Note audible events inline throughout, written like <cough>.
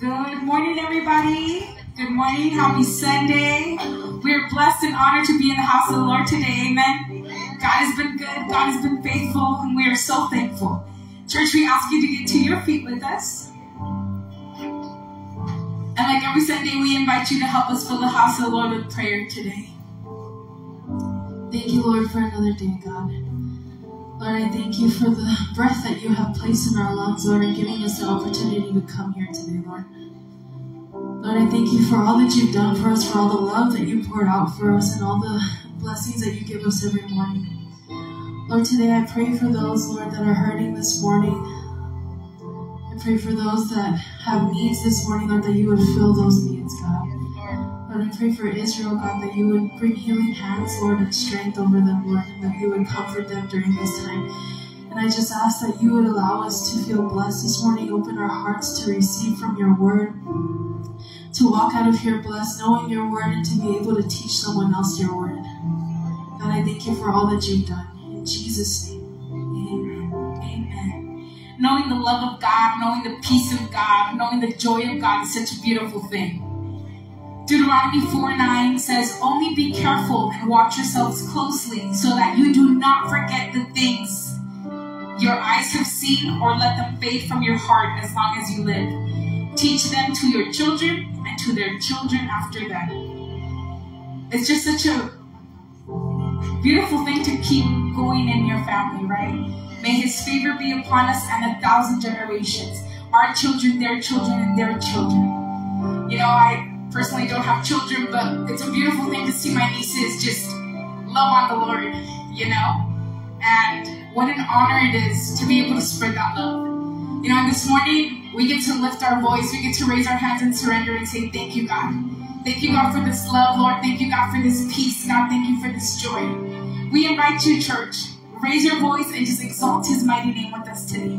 Good morning, everybody. Good morning. Happy Sunday. We are blessed and honored to be in the house of the Lord today. Amen. God has been good. God has been faithful, and we are so thankful. Church, we ask you to get to your feet with us. And like every Sunday, we invite you to help us fill the house of the Lord with prayer today. Thank you, Lord, for another day, God. Lord, I thank you for the breath that you have placed in our lungs, Lord, and giving us the opportunity to come here today, Lord. Lord, I thank you for all that you've done for us, for all the love that you poured out for us, and all the blessings that you give us every morning. Lord, today I pray for those, Lord, that are hurting this morning. I pray for those that have needs this morning, Lord, that you would fill those needs. Lord, I pray for Israel, God, that you would bring healing hands, Lord, and strength over them, Lord, and that you would comfort them during this time. And I just ask that you would allow us to feel blessed this morning, open our hearts to receive from your word, to walk out of here blessed, knowing your word, and to be able to teach someone else your word. God, I thank you for all that you've done. In Jesus' name, amen. Amen. Knowing the love of God, knowing the peace of God, knowing the joy of God is such a beautiful thing. Deuteronomy 4 9 says, Only be careful and watch yourselves closely so that you do not forget the things your eyes have seen or let them fade from your heart as long as you live. Teach them to your children and to their children after them. It's just such a beautiful thing to keep going in your family, right? May his favor be upon us and a thousand generations, our children, their children, and their children. You know, I personally don't have children, but it's a beautiful thing to see my nieces just love on the Lord, you know? And what an honor it is to be able to spread that love. You know, and this morning we get to lift our voice, we get to raise our hands and surrender and say, Thank you, God. Thank you, God, for this love, Lord. Thank you, God, for this peace. God, thank you for this joy. We invite you, church, raise your voice and just exalt his mighty name with us today.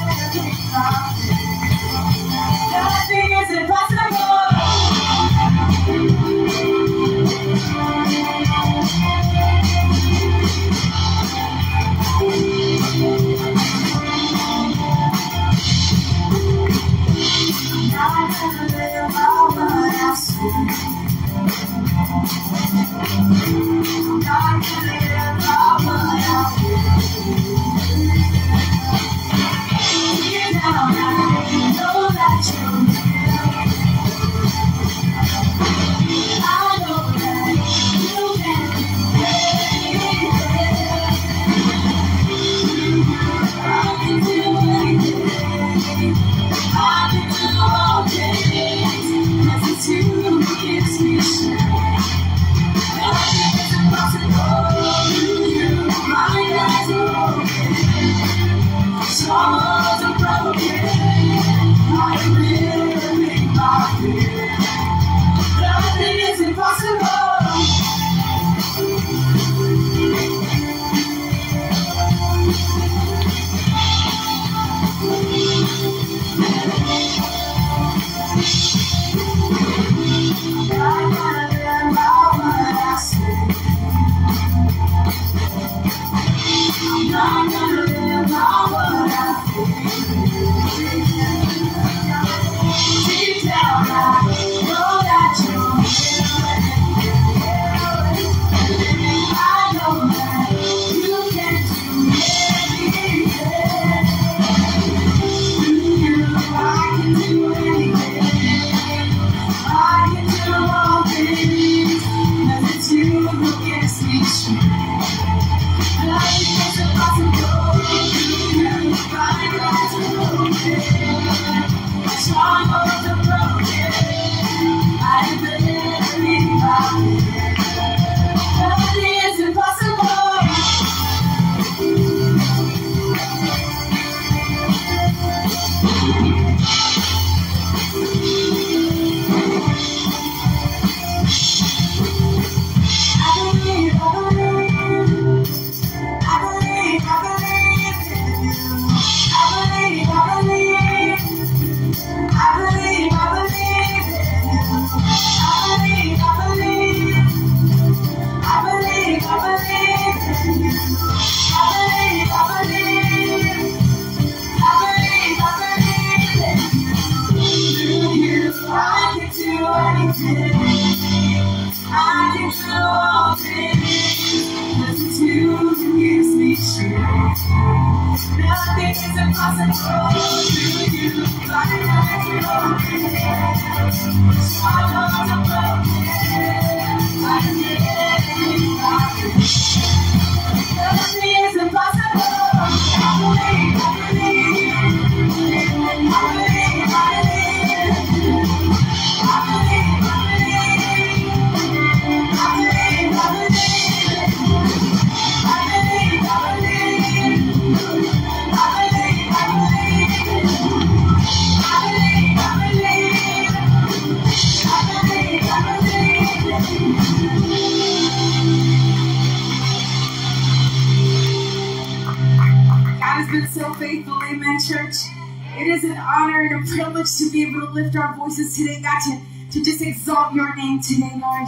Nothing is impossible. Exalt your name today, Lord.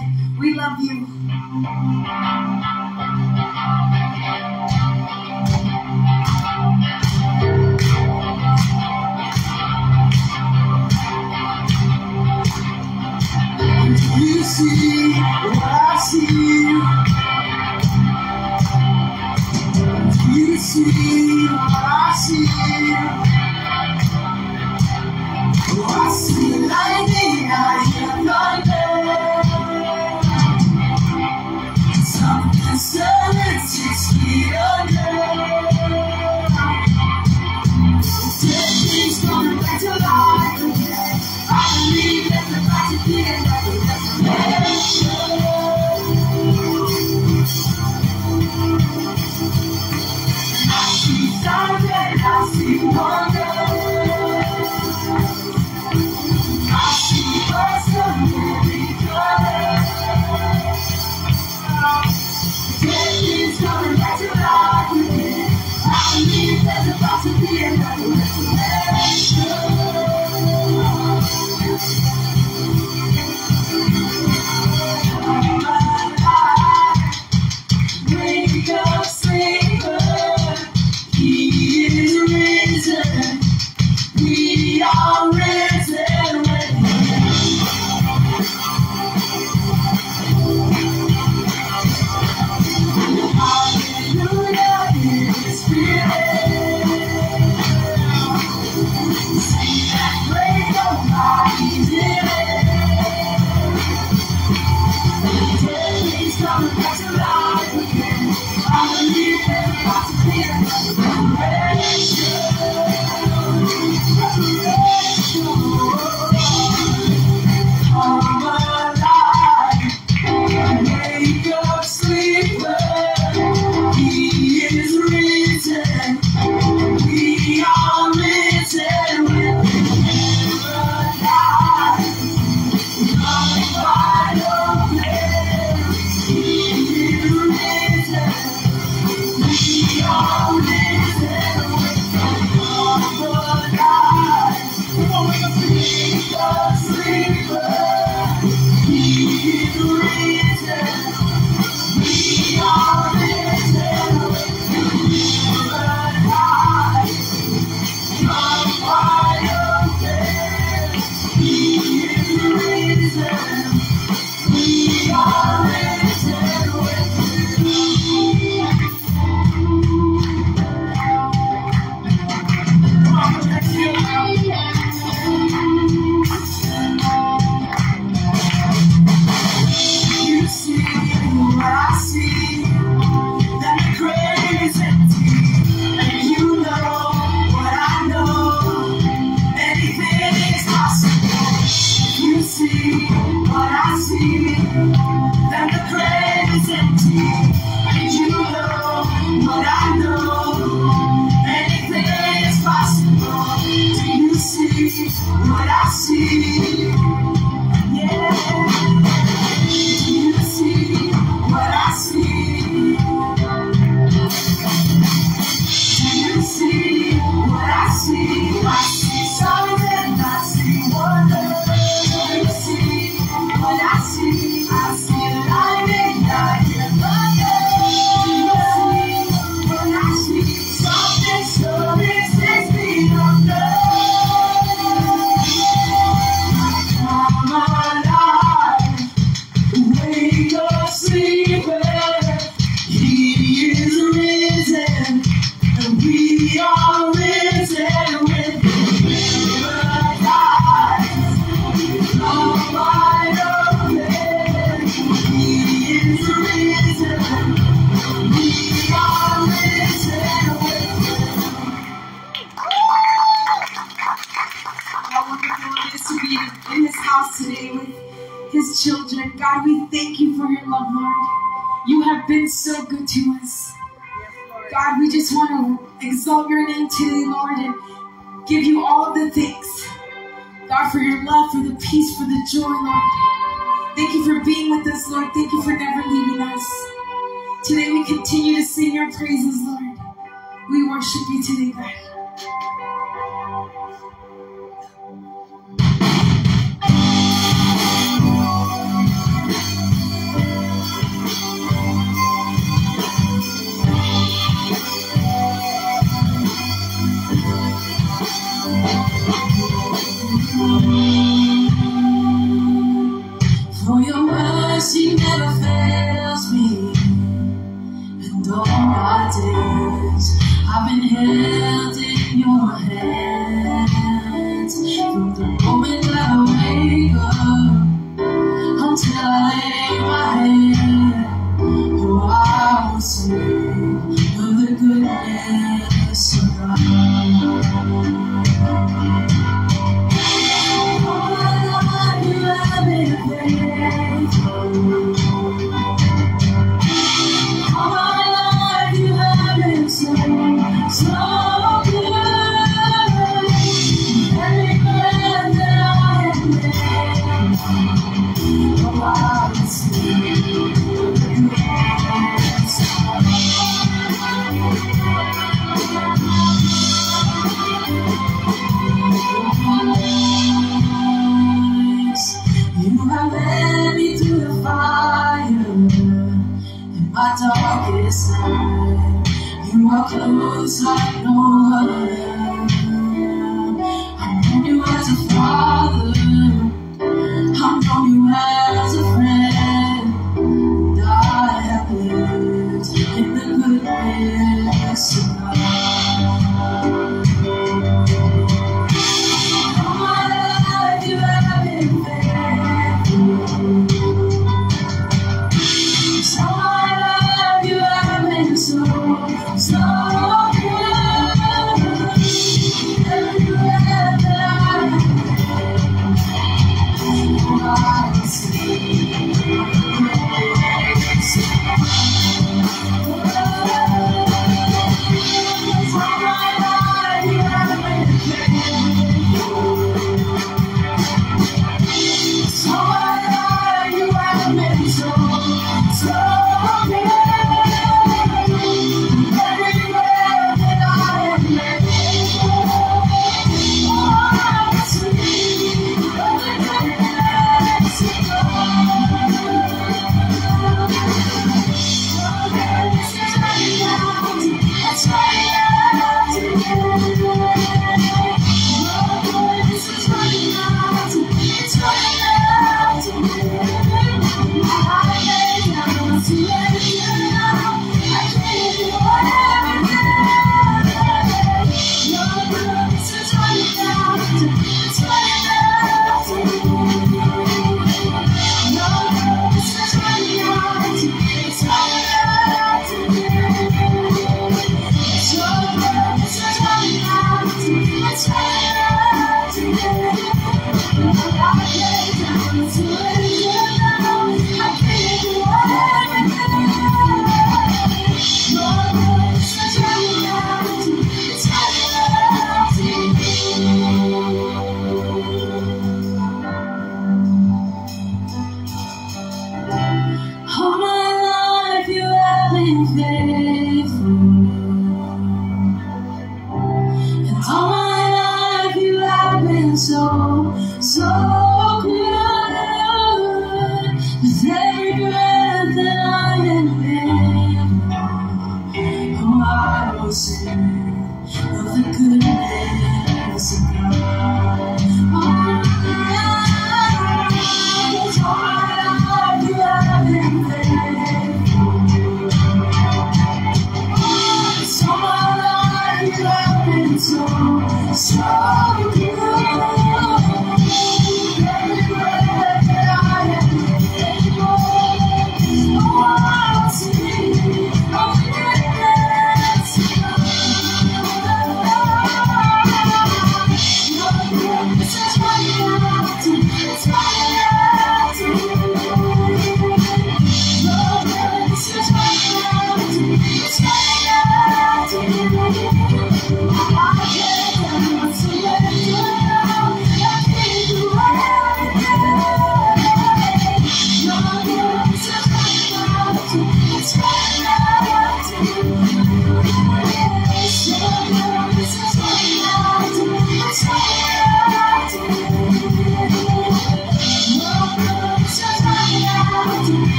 Know.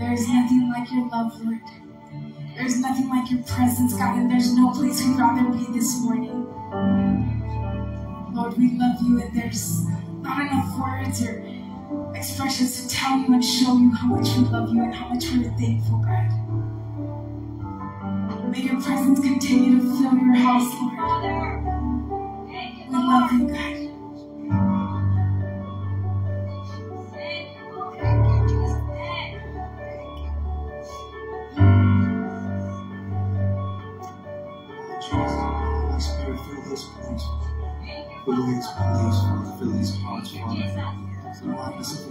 There is nothing like your love, Lord. There's nothing like your presence, God, and there's no place we'd rather be this morning. Lord, we love you, and there's not enough words or expressions to tell you and show you how much we love you and how much we're thankful, God. May your presence continue to fill your house, Lord. We love you, God. Fill these place, Father. Fill these hearts, Father. Remind us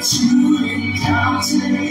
to encounter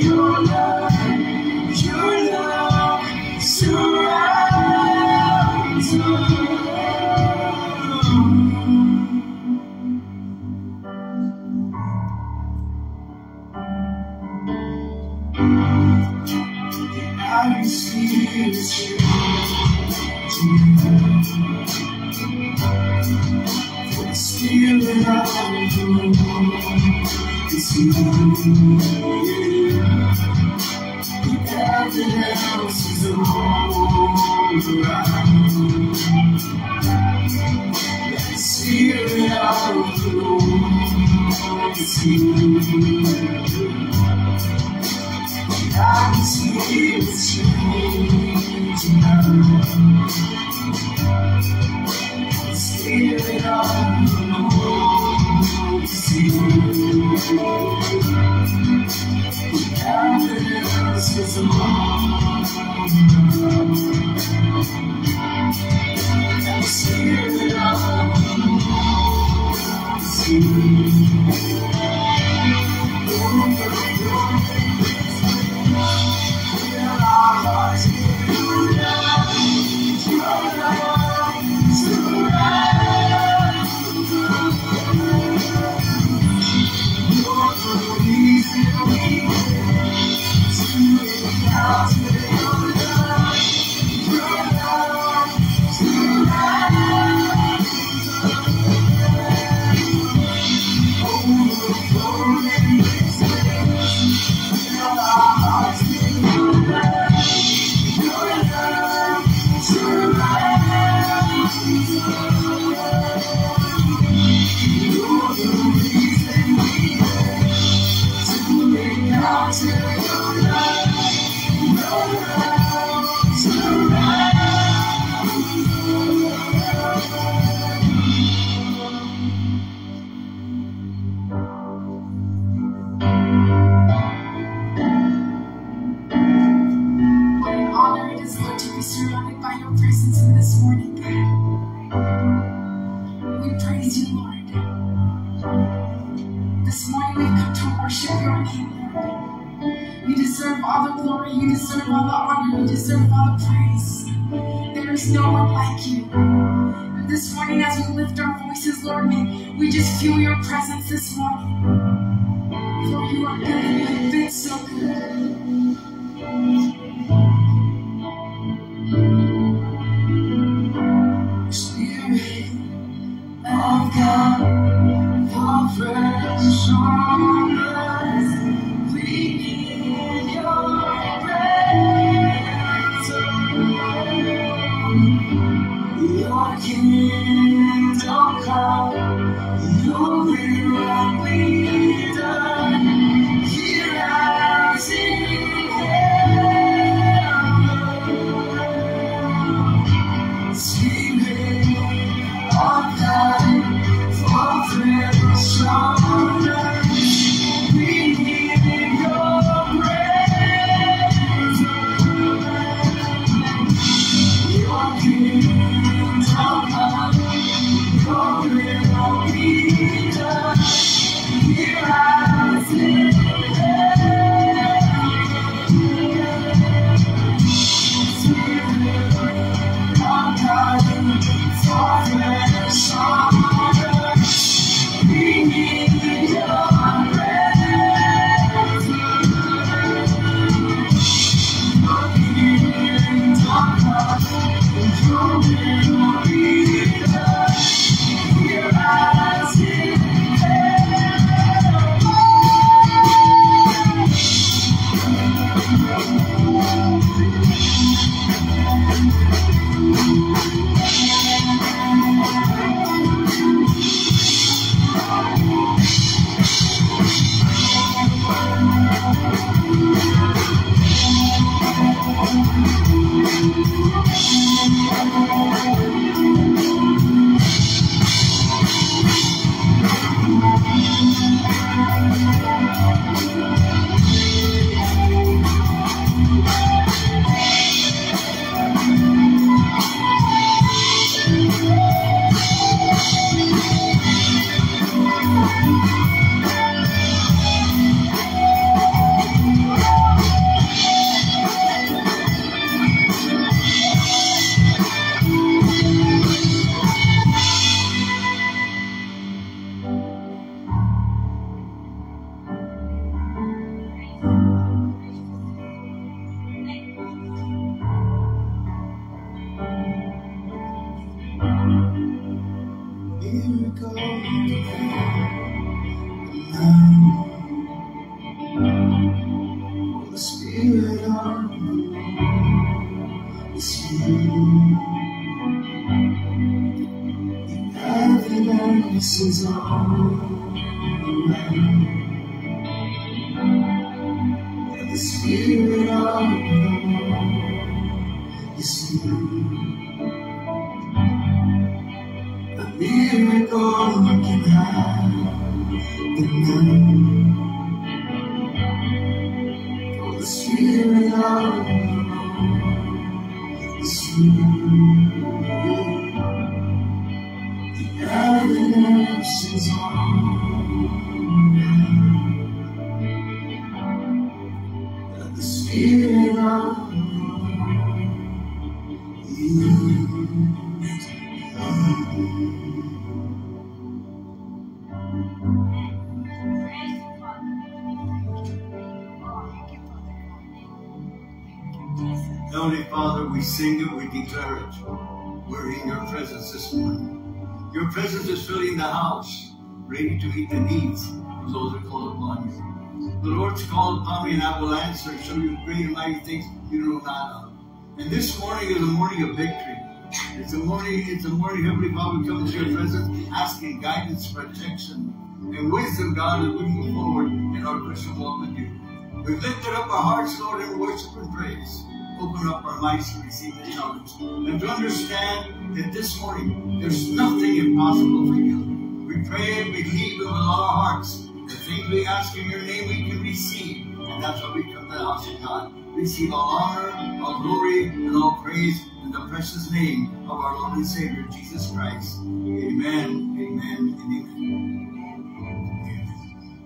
You deserve all the honor. You deserve all the praise. There is no one like you. And this morning, as we lift our voices, Lord, may we just feel your presence this morning. For you are good. You've been so good. The house, ready to meet the needs of those that call upon you. The Lord's called upon me, and I will answer and show you great and mighty things you know not of. And this morning is a morning of victory. It's a morning, it's a morning, Heavenly Father, we come into your presence asking guidance, protection, and wisdom, God, as we move forward in our Christian walk with you. We've lifted up our hearts, Lord, in worship and praise. Open up our minds to receive the challenge. And to understand that this morning there's nothing impossible for you. We pray and believe with all our hearts. The things we ask in your name we can receive. And that's why we come to the house God. Receive all honor, all glory, and all praise in the precious name of our Lord and Savior, Jesus Christ. Amen, amen, amen.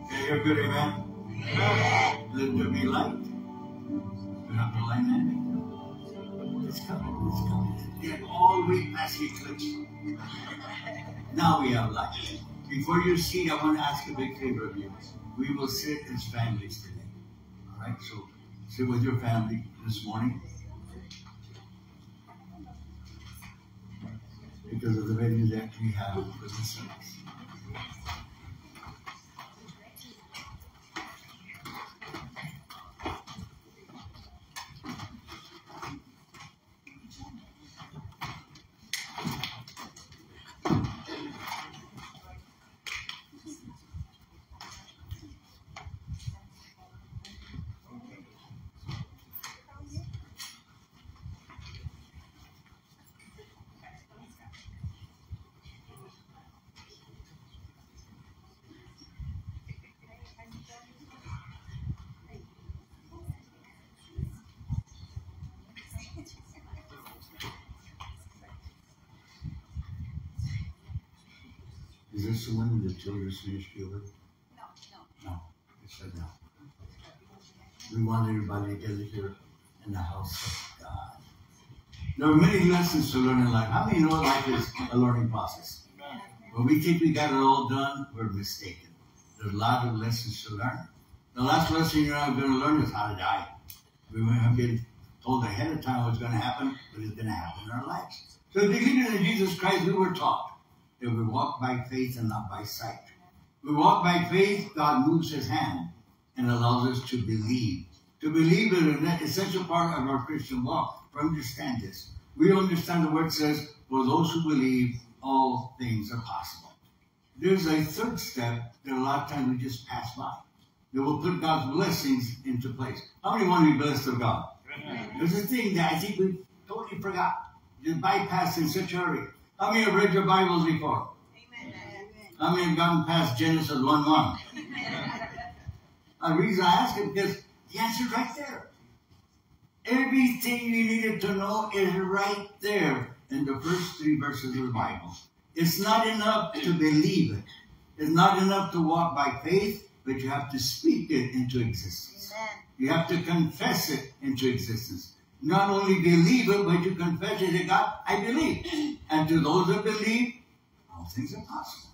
Okay, you're good, amen? Let there be light. We have the light ending. It's coming, it's coming. Get all week past the eclipse. Now we have light. Before you see, I want to ask a big favor of you. We will sit as families today. All right, so sit with your family this morning. Because of the venue that we have for the service. Is this the one in the children's ministry? No, no. No, it said no. We want everybody together here in the house of God. There are many lessons to learn in life. How many know life is a learning process? When we think we got it all done, we're mistaken. There's a lot of lessons to learn. The last lesson you're not going to learn is how to die. We have been told ahead of time what's going to happen, but it's going to happen in our lives. So, the beginning in Jesus Christ, we were taught that we walk by faith and not by sight. We walk by faith, God moves his hand and allows us to believe. To believe is an essential part of our Christian walk. For understand this. We understand the word says, for those who believe, all things are possible. There's a third step that a lot of times we just pass by. That will put God's blessings into place. How many want to be blessed of God? There's a thing that I think we totally forgot. Just bypassed in such a hurry. How many have read your Bibles before? How many have gotten past Genesis 1 1? The reason I ask it because the answer's right there. Everything you needed to know is right there in the first three verses of the Bible. It's not enough to believe it. It's not enough to walk by faith, but you have to speak it into existence. You have to confess it into existence. Not only believe it, but you confess it to God, I believe. And to those that believe, all things are possible.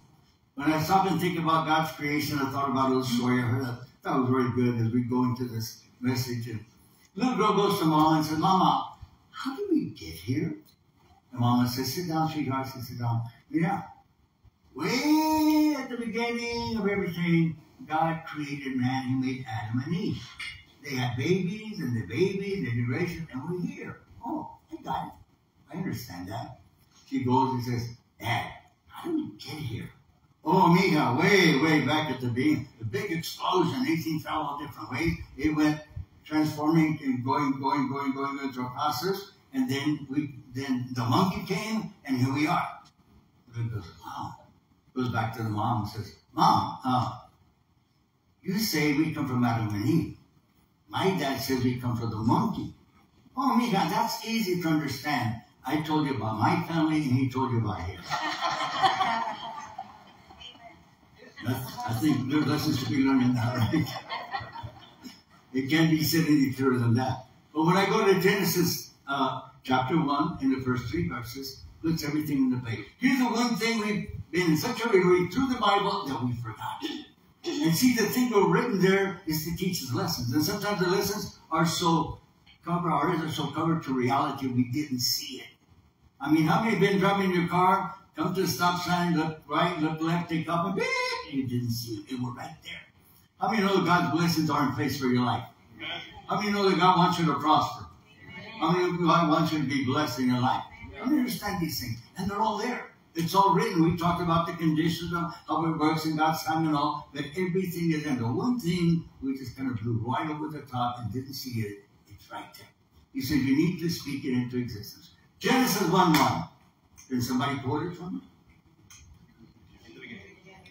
When I stop and think about God's creation, I thought about a little story I heard. That was very good as we go into this message. And little girl goes to mom and says, Mama, how did we get here? And mama says, Sit down, sweetheart. She sit down. Yeah. Way at the beginning of everything, God created man. He made Adam and Eve. They had babies, and the babies, the generation, and we're here. Oh, I got it. I understand that. She goes and says, Dad, how did we get here? Oh, Mija, way, way back at the beginning, the big explosion, 18 fell all different ways. It went transforming and going, going, going, going into a process. And then we, then the monkey came, and here we are. And goes, Mom, goes back to the mom and says, Mom, uh, you say we come from Adam and Eve. My dad says we come from the monkey. Oh, Mija, that's easy to understand. I told you about my family, and he told you about his. <laughs> I think there are lessons to be learned in that, right? it can't be said any clearer than that. But when I go to Genesis uh, chapter 1, in the first three verses, puts everything in the place. Here's the one thing we've been in such a hurry through the Bible that we forgot. And see, the thing we're written there is to teach us lessons. And sometimes the lessons are so covered, our ears are so covered to reality we didn't see it. I mean, how many have been driving your car, come to the stop sign, look right, look left, take up, and beep, you didn't see it. It was right there. How many know that God's blessings are in place for your life? How many know that God wants you to prosper? How many of God wants you to be blessed in your life? How many understand these things? And they're all there. It's all written. We talked about the conditions of how it works in God's time and all, but everything is in. The one thing we just kind of blew right over the top and didn't see it, it's right there. He said you need to speak it into existence. Genesis 1 1. Can somebody quote it from me?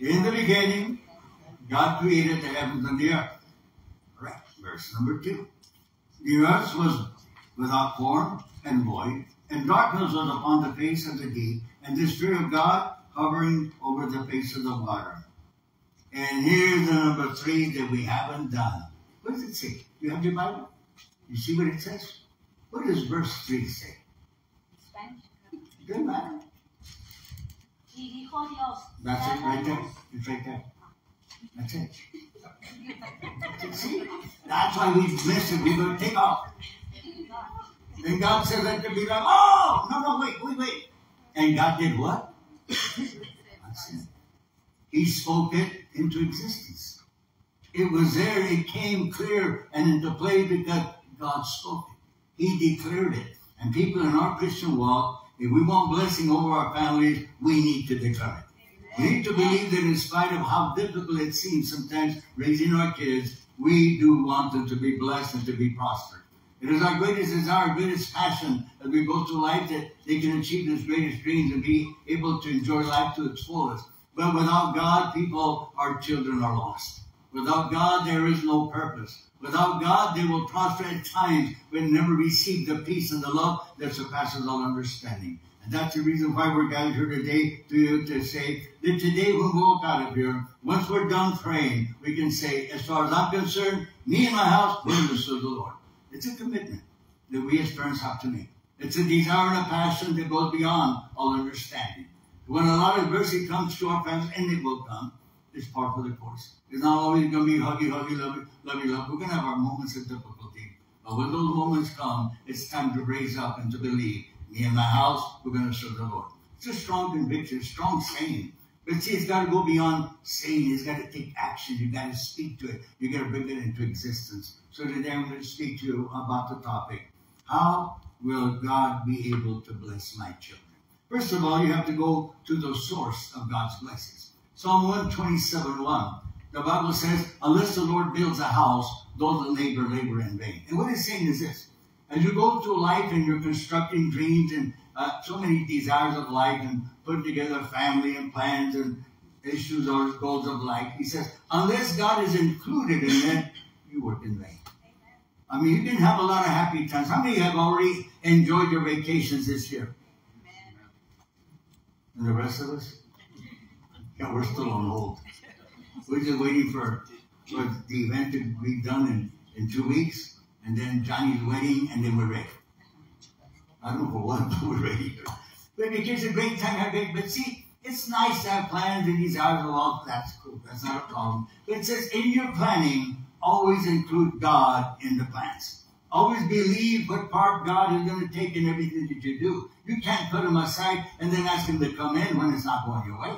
In the beginning, God created the heavens and the earth. Right. Verse number 2. The earth was without form and void, and darkness was upon the face of the deep, and the Spirit of God hovering over the face of the water. And here's the number three that we haven't done. What does it say? You have your Bible? You see what it says? What does verse 3 say? Spanish. Good man. That's it right there. It's right there. That's it. See? That's why we miss it. We go take off. Then God said let there be light. Oh, no, no, wait, wait, wait. And God did what? He spoke it into existence. It was there, it came clear and into play because God spoke it. He declared it. And people in our Christian walk, if we want blessing over our families, we need to declare it. We need to believe that in spite of how difficult it seems sometimes raising our kids, we do want them to be blessed and to be prospered. It is our greatest desire, greatest passion as we go through life that they can achieve those greatest dreams and be able to enjoy life to its fullest. But without God, people, our children are lost. Without God, there is no purpose. Without God, they will prosper at times but never receive the peace and the love that surpasses all understanding. And that's the reason why we're gathered here today to, to say that today when we walk out of here, once we're done praying, we can say, as far as I'm concerned, me and my house, we're the Lord. It's a commitment that we as parents have to make. It's a desire and a passion that goes beyond all understanding. When a lot of adversity comes to our families, and it will come, it's part of the course. It's not always going to be huggy, huggy, lovey, lovey, love. We're going to have our moments of difficulty. But when those moments come, it's time to raise up and to believe. Me and my house, we're going to serve the Lord. It's a strong conviction, strong saying. But see, it's got to go beyond saying. It's got to take action. You've got to speak to it. You've got to bring it into existence. So today I'm going to speak to you about the topic: How will God be able to bless my children? First of all, you have to go to the source of God's blessings. Psalm 127, 1. The Bible says, "Unless the Lord builds a house, those that labor labor in vain." And what it's saying is this: As you go through life and you're constructing dreams and uh, so many desires of life and putting together family and plans and issues or goals of life. He says, unless God is included in that, you work in vain. I mean, you didn't have a lot of happy times. How many have already enjoyed your vacations this year? And the rest of us? Yeah, we're still on hold. We're just waiting for, for the event to be done in, in two weeks, and then Johnny's wedding, and then we're ready. I don't know for what, <laughs> but we're ready. But vacation's a great time, have big, but see, it's nice to have plans and desires and all. That's cool. That's not a problem. But it says in your planning, always include God in the plans. Always believe what part God is going to take in everything that you do. You can't put him aside and then ask him to come in when it's not going your way.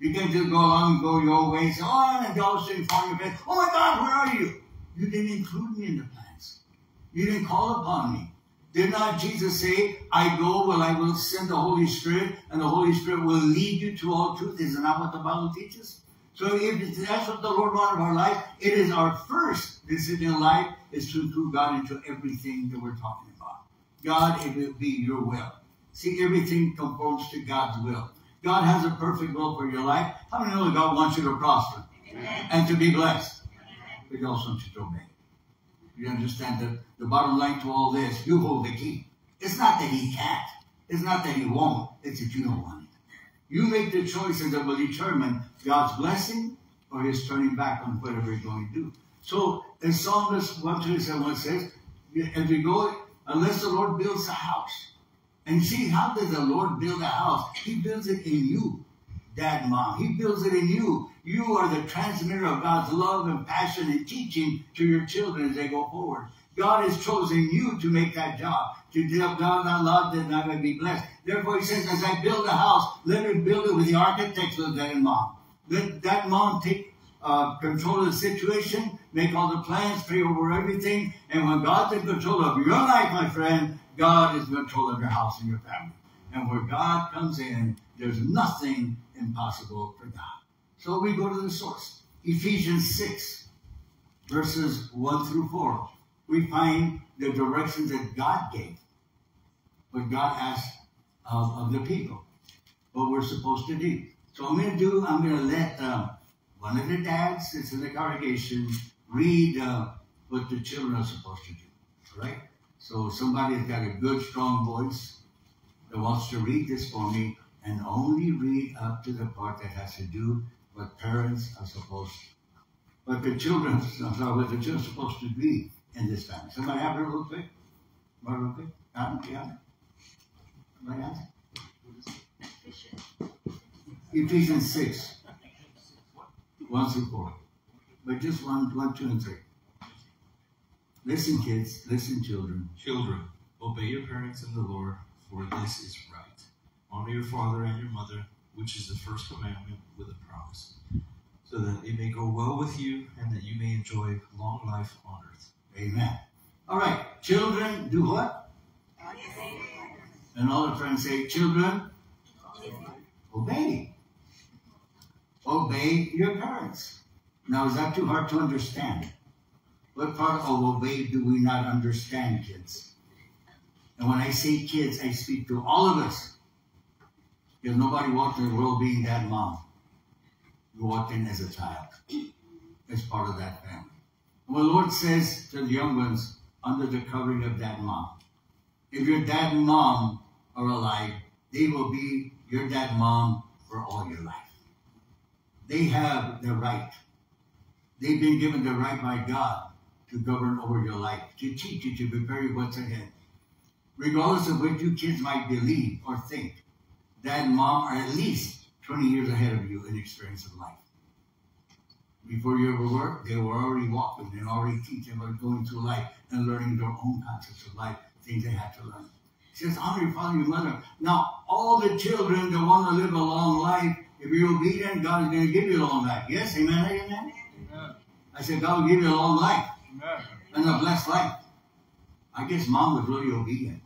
You can't just go along and go your way and say, oh, sudden fall on your face. Oh my God, where are you? You didn't include me in the plans. You didn't call upon me. Did not Jesus say, I go, well, I will send the Holy Spirit, and the Holy Spirit will lead you to all truth? Isn't that what the Bible teaches? So if that's what the Lord wants of our life, it is our first decision in life is to include God into everything that we're talking about. God, it will be your will. See, everything conforms to God's will. God has a perfect will for your life. How many know that God wants you to prosper Amen. and to be blessed? But He also wants you to obey. You understand that the bottom line to all this, you hold the key. It's not that He can't. It's not that He won't. It's that you don't want it. You make the choices that will determine God's blessing or His turning back on whatever He's going to do. So in Psalmist 127 says, as we go, unless the Lord builds a house. And see, how does the Lord build a house? He builds it in you, dad, mom. He builds it in you. You are the transmitter of God's love and passion and teaching to your children as they go forward. God has chosen you to make that job, to give God that love that going to be blessed. Therefore, he says, as I build a house, let me build it with the architects of that in mom. Let that mom take uh, control of the situation, make all the plans, pray over everything. And when God's in control of your life, my friend, God is in control of your house and your family. And where God comes in, there's nothing impossible for God. So we go to the source. Ephesians 6, verses 1 through 4. We find the directions that God gave, what God asked of, of the people, what we're supposed to do. So I'm going to do, I'm going to let uh, one of the dads that's in the congregation read uh, what the children are supposed to do. All right? So somebody's got a good, strong voice that wants to read this for me and only read up to the part that has to do what parents are supposed to. What the children, I'm sorry, what the children are supposed to be in this family. Somebody have it real quick? Real quick? Adam, do you have it? Somebody have it? Ephesians 6, 1 through 4. But just 1, 1, 2, and 3. Listen, kids. Listen, children. Children, obey your parents in the Lord, for this is right. Honor your father and your mother, which is the first commandment with a promise, so that it may go well with you and that you may enjoy long life on earth. Amen. All right. Children, do what? And all the friends say, children, obey. Obey your parents. Now, is that too hard to understand? What part of obey do we not understand, kids? And when I say kids, I speak to all of us. Because nobody walked in the world being that mom. You walked in as a child, as part of that family. And the Lord says to the young ones, under the covering of that mom, if your dad and mom are alive, they will be your dad and mom for all your life. They have the right. They've been given the right by God to govern over your life, to teach you, to prepare you what's ahead. Regardless of what you kids might believe or think, dad and mom are at least 20 years ahead of you in experience of life. Before you ever were, they were already walking and already teaching about going through life and learning their own concepts of life, things they had to learn. He says, honor your father and your mother. Now, all the children that want to live a long life, if you're obedient, God is going to give you a long life. Yes, amen, amen? Amen. I said, God will give you a long life Amen. and a blessed life. I guess mom was really obedient.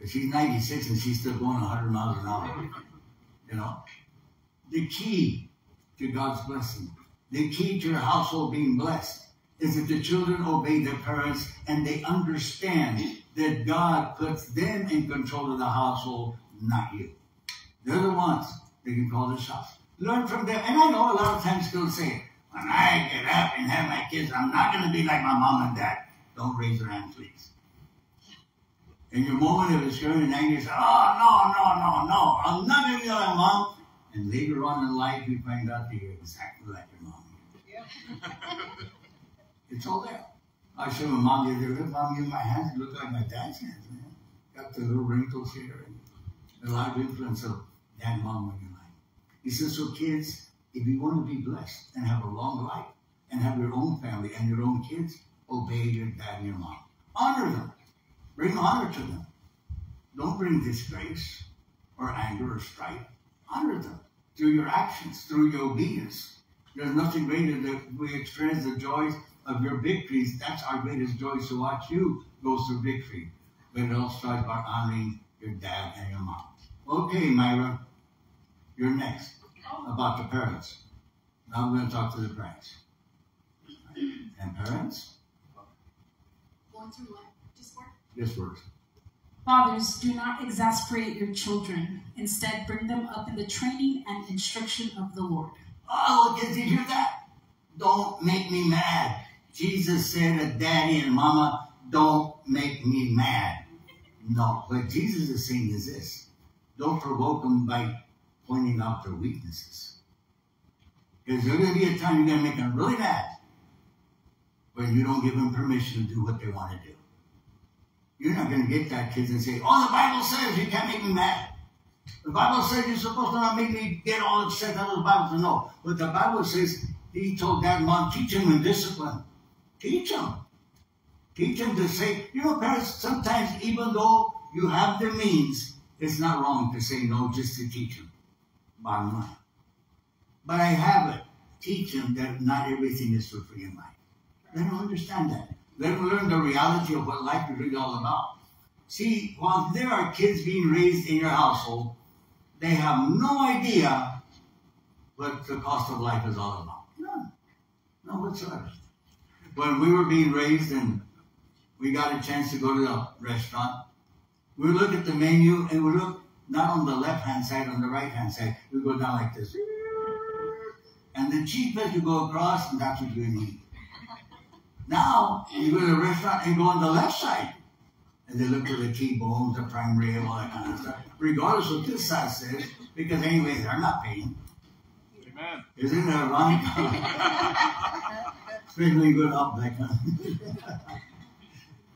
But she's 96 and she's still going 100 miles an hour. You know? The key to God's blessing, the key to your household being blessed, is that the children obey their parents and they understand that God puts them in control of the household, not you. They're the ones that can call the shots. Learn from them. And I know a lot of times people say, when I get up and have my kids, I'm not going to be like my mom and dad. Don't raise your hand, please. In your moment of discouragement and anger, you say, oh, no, no, no, no. I'm not going to be like my mom. And later on in life, you find out that you're exactly like your mom. it's all there. I showed my mom other day, mom, you my hands look like my dad's hands, man. Got the little wrinkles here. And a lot of influence of dad and mom in your life. He says, so kids, if you want to be blessed and have a long life and have your own family and your own kids, obey your dad and your mom. Honor them. Bring honor to them. Don't bring disgrace or anger or strife. Honor them through your actions, through your obedience. There's nothing greater that we experience the joys of your victories. That's our greatest joy to watch you go through victory. but it all starts by honoring your dad and your mom. Okay, Myra, you're next. About the parents. Now I'm going to talk to the parents. And parents, Going through what? Just work? this works. Fathers, do not exasperate your children. Instead, bring them up in the training and instruction of the Lord. Oh, kids, did you hear that? Don't make me mad. Jesus said to daddy and mama, don't make me mad. No, what Jesus is saying is this. Don't provoke them by pointing out their weaknesses. Because there's going to be a time you're going to make them really mad when you don't give them permission to do what they want to do. You're not going to get that kids and say, oh, the Bible says you can't make me mad. The Bible says you're supposed to not make me get all upset out of the Bible. No. But the Bible says he told and mom, teach him in discipline. Teach them. Teach them to say, you know, parents, sometimes even though you have the means, it's not wrong to say no just to teach them. Bottom line. But I have it. Teach them that not everything is for free in life. They don't understand that. Let him learn the reality of what life is really all about. See, while there are kids being raised in your household, they have no idea what the cost of life is all about. None. No whatsoever. When we were being raised and we got a chance to go to the restaurant, we look at the menu and we look not on the left hand side, on the right hand side. We go down like this. And the cheapest you go across, and that's what to eat. Now, you go to a restaurant and go on the left side. And they look for the T-bones, the prime rib, all that kind of stuff. Regardless of what this side says, because anyway, they're not paying. Amen. Isn't it ironic? <laughs> When you up that uh, <laughs> kind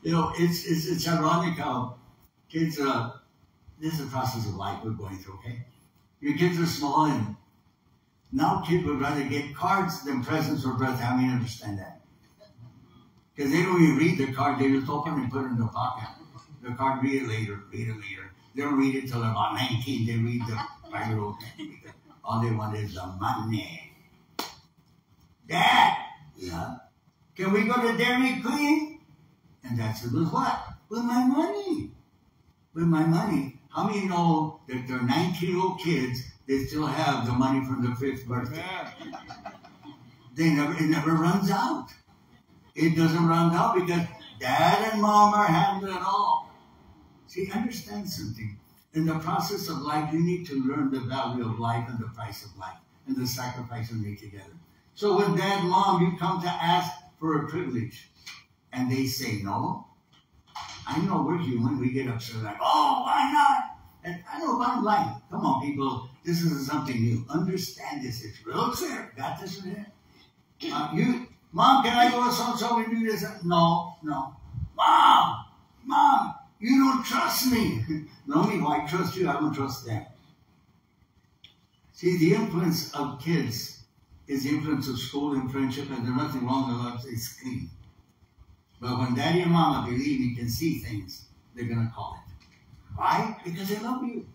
You know, it's, it's, it's ironic how kids, are, this is a process of life we're going through, okay? Your kids are small and now kids would rather get cards than presents or presents. How many understand that? Because they don't even read the card, they just open and put it in their pocket. The card, read it later, read it later. They don't read it till they're about 19. They read the five-year-old. All they want is the money. Dad, yeah. Can we go to Dairy Queen? And that's said, with what? With my money. With my money. How many know that their 19-year-old kids, they still have the money from the fifth birthday? They never, it never runs out. It doesn't run out because dad and mom are handling it all. See, understand something. In the process of life, you need to learn the value of life and the price of life and the sacrifice we make together. So when dad mom, you come to ask for a privilege and they say no, I know we're human. We get upset like, oh, why not? And I know about life. Come on, people. This isn't something new. Understand this. It's real clear. Got this in here? Uh, you, mom, can I go with so-and-so and do this? No, no. Mom, mom, you don't trust me. <laughs> no, me, why trust you? I don't trust them. See, the influence of kids is the influence of school and friendship, and there's nothing wrong with love. It's clean. But when daddy and mama believe you can see things, they're going to call it. Why? Because they love you.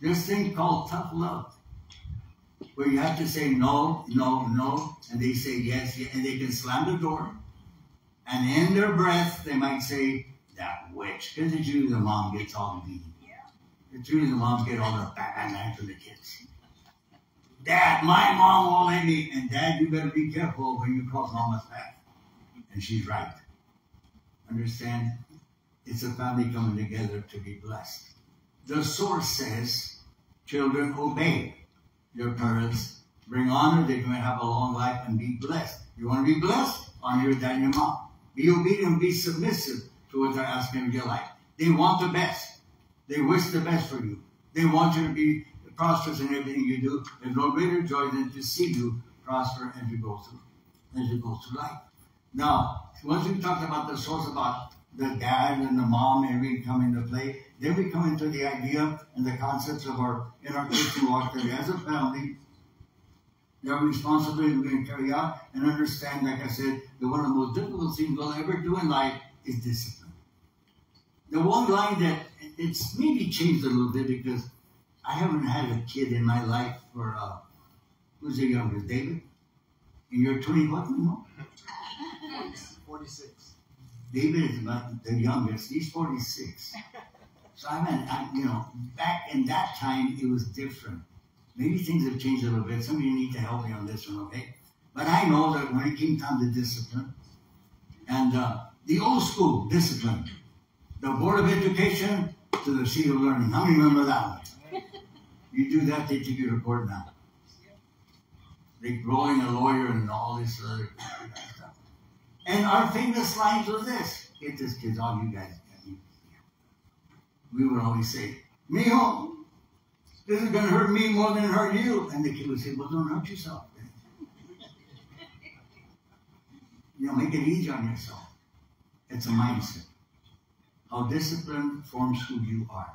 There's thing called tough love, where you have to say no, no, no, and they say yes, yes, and they can slam the door, and in their breath they might say that witch, because it's usually the mom gets all the beating. It's usually the moms get all the bad after the kids. Dad, my mom won't let me, and Dad, you better be careful when you cross mama's path. And she's right. Understand? It's a family coming together to be blessed. The source says, children, obey your parents. Bring honor, they're going to have a long life and be blessed. You want to be blessed? Honor your dad and your mom. Be obedient, be submissive to what they're asking of your life. They want the best. They wish the best for you. They want you to be prosperous in everything you do. There's no greater joy than to see you prosper as you go through, as you go through life. Now, once we talked about the source about the dad and the mom and everything come into play, then we come into the idea and the concepts of our in our Christian walk that as a family, the responsibility we're going to carry out and understand, like I said, that one of the most difficult things we'll ever do in life is discipline. The one line that it's maybe changed a little bit because I haven't had a kid in my life for uh, who's the youngest, David? And you're 20 what? No? 46. David is about the youngest. He's 46. So I mean, I, you know, back in that time, it was different. Maybe things have changed a little bit. Some of you need to help me on this one, okay? But I know that when it came time to discipline, and uh, the old school discipline, the Board of Education to the Seat of Learning. How many remember that one? You do that, they take you to court now. They rolling a lawyer and all this other stuff. And our famous lines were this. Get this, kids, all you guys. We would always say, Mijo, this is going to hurt me more than it hurt you. And the kid would say, well, don't hurt yourself. You know, make it easy on yourself. It's a mindset. How discipline forms who you are.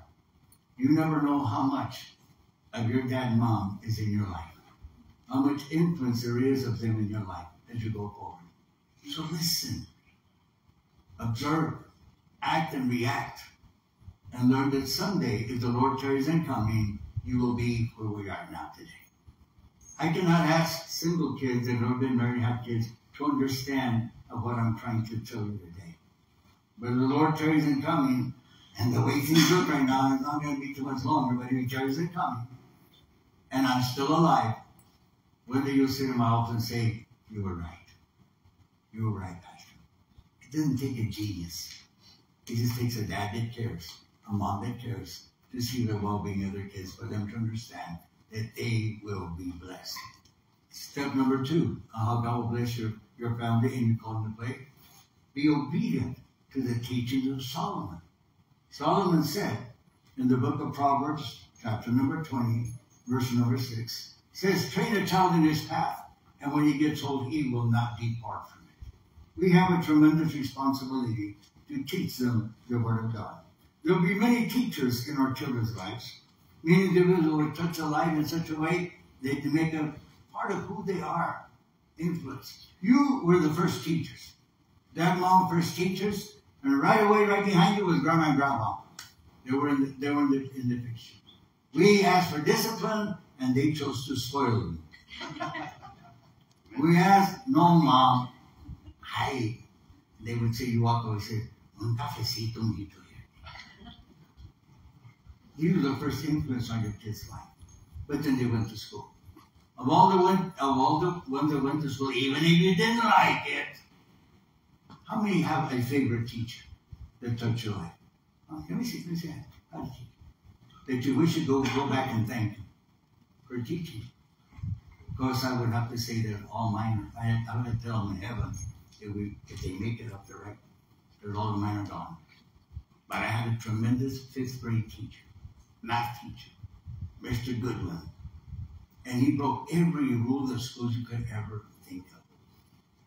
You never know how much of your dad and mom is in your life. How much influence there is of them in your life as you go forward. So listen, observe, act, and react, and learn that someday, if the Lord tarries in coming, you will be where we are now today. I cannot ask single kids that have been married have kids to understand of what I'm trying to tell you today. But the Lord tarries in coming, and the way things look right now, it's not going to be too much longer, but He tarries in coming, and I'm still alive, day you'll sit in my office and say, You were right. You were right, Pastor. It doesn't take a genius. It just takes a dad that cares, a mom that cares, to see the well-being of their kids, for them to understand that they will be blessed. Step number two, how God will bless your, your family and you play. Be obedient to the teachings of Solomon. Solomon said in the book of Proverbs, chapter number 20, verse number 6, says, train a child in his path, and when he gets old, he will not depart from it. We have a tremendous responsibility to teach them the Word of God. There will be many teachers in our children's lives. Many individuals will touch a life in such a way that they make them part of who they are, influence. You were the first teachers. Dad, mom, first teachers, and right away, right behind you was grandma and grandma. They were in the, they were in the, in the picture. We asked for discipline, and they chose to spoil you. we asked, no, mom. Hi. They would say, you walk away, say, un cafecito, un. You were the first influence on your kid's life. But then they went to school. Of all the went, of all the ones that went to school, even if you didn't like it, how many have a favorite teacher that touched your life? Let me see, let me see. That you wish you go go back and thank him for teaching. Of course, I would have to say that all mine, I, I would tell them in heaven if, we, if they make it up there, right, that all mine are gone. But I had a tremendous fifth grade teacher, math teacher, Mr. Goodwin. And he broke every rule of schools you could ever think of.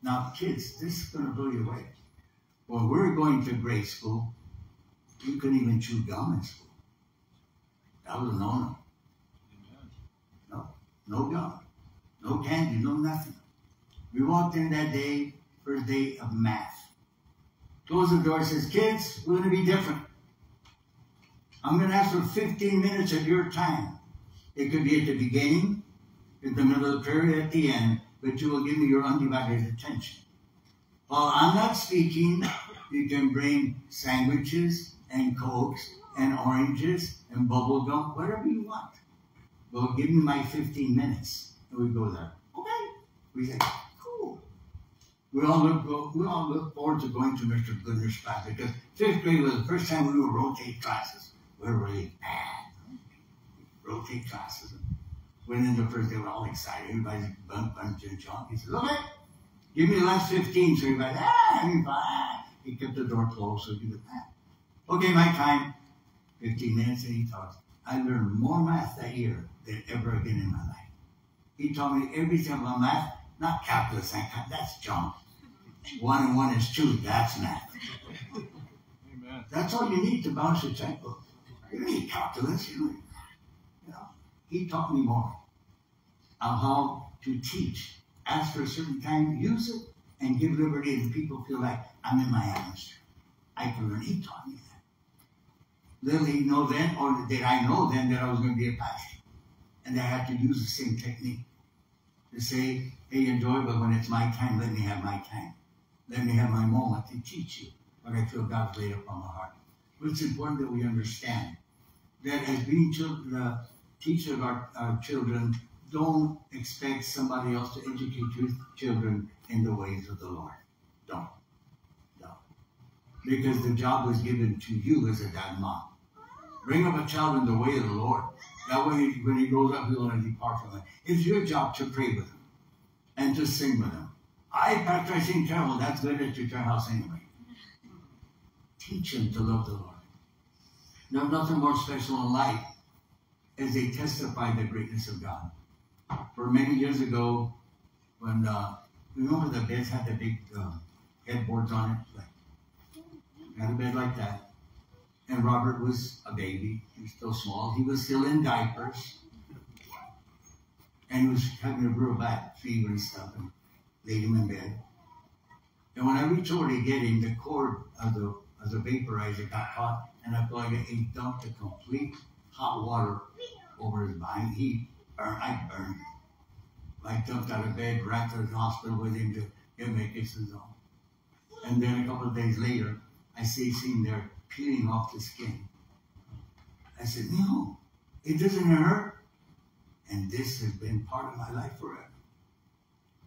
Now, kids, this is going to blow you away. When we're going to grade school, you couldn't even chew gum in school. That was no-no. No, no no candy, no nothing. We walked in that day, first day of math. Closed the door, says, kids, we're going to be different. I'm going to ask for 15 minutes of your time. It could be at the beginning, in the middle of the period, at the end, but you will give me your undivided attention. While I'm not speaking, you can bring sandwiches and cokes and oranges and bubble gum, whatever you want. Well, give me my 15 minutes. And we go there. Okay. We say, cool. We all look we all look forward to going to Mr. Goodner's class because fifth grade was the first time we would rotate classes. We were really bad. Rotate classes. Went in the first day, we are all excited. Everybody's bump, bunch, and jump. He said, okay, give me the last 15. So everybody, ah, having fun. He kept the door closed, so he did that. Okay, my time. 15 minutes, and he taught. I learned more math that year than ever again in my life. He taught me everything about math, not calculus, that's junk. One and one is two, that's math. Amen. That's all you need to balance your checkbook. You don't need calculus, you don't you know. He taught me more of how to teach. Ask for a certain time, use it, and give liberty, and people feel like I'm in my atmosphere. I can learn. He taught me. Little he know then, or did I know then, that I was going to be a pastor. And I had to use the same technique to say, hey, enjoy, but when it's my time, let me have my time. Let me have my moment to teach you. but I feel God's laid upon my heart. But it's important that we understand that as being children, uh, teachers our, our children, don't expect somebody else to educate your children in the ways of the Lord. Don't. Don't. Because the job was given to you as a dad mom. Bring up a child in the way of the Lord. That way, when he grows up, he'll not depart from it. It's your job to pray with him and to sing with him. I, Pastor, I sing terrible. That's good at your house anyway. Teach him to love the Lord. There's nothing more special in life as they testify the greatness of God. For many years ago, when uh, remember the beds had the big uh, headboards on it, like had a bed like that. And Robert was a baby. He was still small. He was still in diapers. And he was having a real bad fever and stuff and laid him in bed. And when I reached over to get him, the cord of the, of the vaporizer got hot and I felt like he dumped a complete hot water over his body. He burned, I burned. I jumped out of bed, ran to the hospital with him to get medications on. And then a couple of days later, I see him there peeling off the skin. I said, no, it doesn't hurt. And this has been part of my life forever.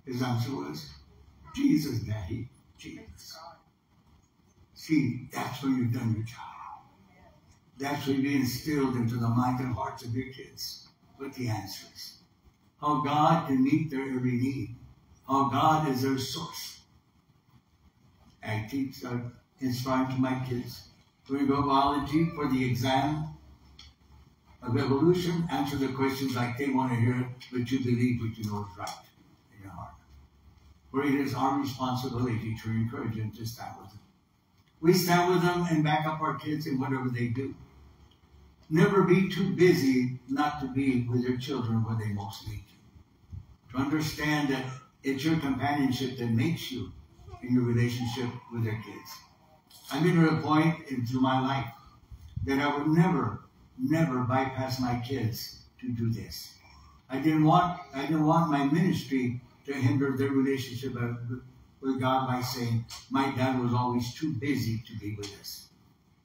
His answer was, Jesus, Daddy, Jesus. See, that's when you've done your job. That's when you instilled into the minds and hearts of your kids with the answers. How God can meet their every need. How God is their source. I teach, uh, inspiring to my kids go biology for the exam of evolution, answer the questions like they want to hear, but you believe what you know is right in your heart. For it is our responsibility to encourage them to stand with them. We stand with them and back up our kids in whatever they do. Never be too busy not to be with your children where they most need you. To understand that it's your companionship that makes you in your relationship with your kids. I'm to a point into my life that I would never, never bypass my kids to do this. I didn't want, I didn't want my ministry to hinder their relationship with God by saying my dad was always too busy to be with us.